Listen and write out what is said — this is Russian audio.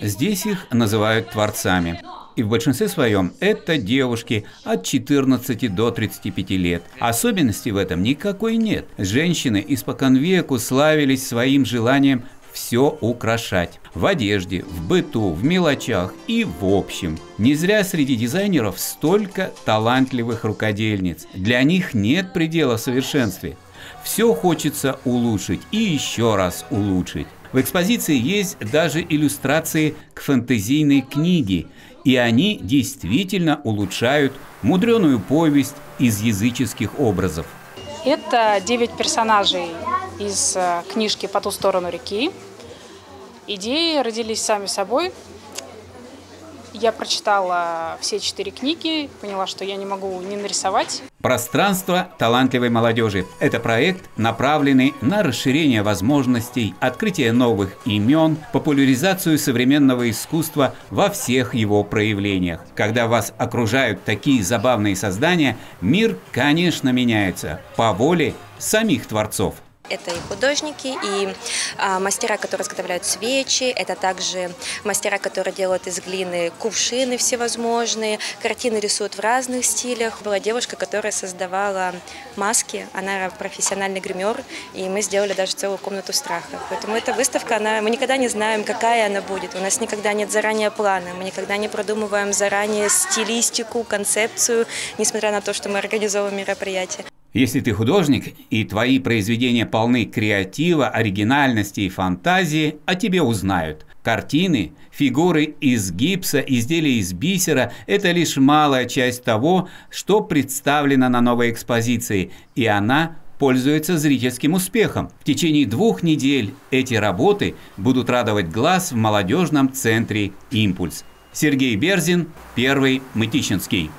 Здесь их называют творцами. И в большинстве своем это девушки от 14 до 35 лет. Особенности в этом никакой нет. Женщины испокон веку славились своим желанием все украшать. В одежде, в быту, в мелочах и в общем. Не зря среди дизайнеров столько талантливых рукодельниц. Для них нет предела совершенстве. Все хочется улучшить и еще раз улучшить. В экспозиции есть даже иллюстрации к фэнтезийной книге, и они действительно улучшают мудреную повесть из языческих образов. Это девять персонажей из э, книжки «По ту сторону реки». Идеи родились сами собой. Я прочитала все четыре книги, поняла, что я не могу не нарисовать. Пространство талантливой молодежи – это проект, направленный на расширение возможностей, открытие новых имен, популяризацию современного искусства во всех его проявлениях. Когда вас окружают такие забавные создания, мир, конечно, меняется по воле самих творцов. Это и художники, и а, мастера, которые изготовляют свечи, это также мастера, которые делают из глины кувшины всевозможные, картины рисуют в разных стилях. Была девушка, которая создавала маски, она профессиональный гример, и мы сделали даже целую комнату страха. Поэтому эта выставка, она, мы никогда не знаем, какая она будет. У нас никогда нет заранее плана, мы никогда не продумываем заранее стилистику, концепцию, несмотря на то, что мы организовываем мероприятие. Если ты художник, и твои произведения полны креатива, оригинальности и фантазии, о тебе узнают. Картины, фигуры из гипса, изделия из бисера – это лишь малая часть того, что представлено на новой экспозиции, и она пользуется зрительским успехом. В течение двух недель эти работы будут радовать глаз в молодежном центре «Импульс». Сергей Берзин, Первый Мытищинский.